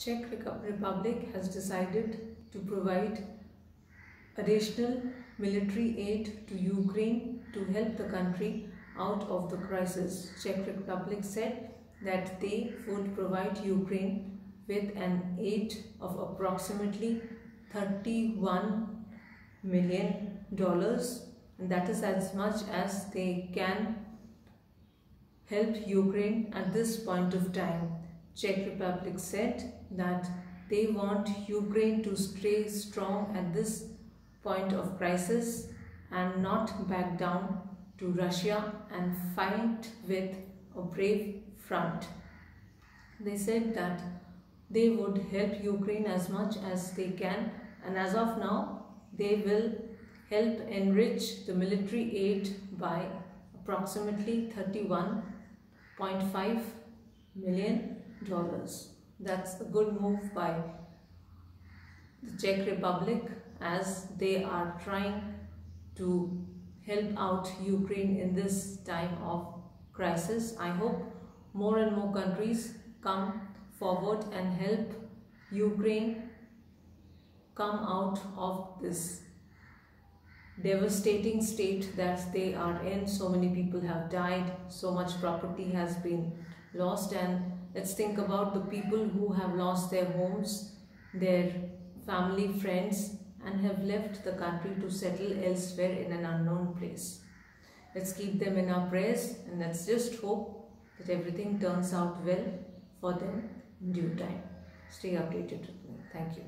Czech Republic has decided to provide additional military aid to Ukraine to help the country out of the crisis. Czech Republic said that they would provide Ukraine with an aid of approximately 31 million dollars and that is as much as they can help Ukraine at this point of time. Czech Republic said that they want Ukraine to stay strong at this point of crisis and not back down to Russia and fight with a brave front. They said that they would help Ukraine as much as they can and as of now they will help enrich the military aid by approximately 31.5 million. Dollars that's a good move by the Czech Republic as they are trying to help out Ukraine in this time of crisis. I hope more and more countries come forward and help Ukraine come out of this devastating state that they are in. So many people have died, so much property has been lost and let's think about the people who have lost their homes, their family, friends and have left the country to settle elsewhere in an unknown place. Let's keep them in our prayers and let's just hope that everything turns out well for them in due time. Stay updated with me. Thank you.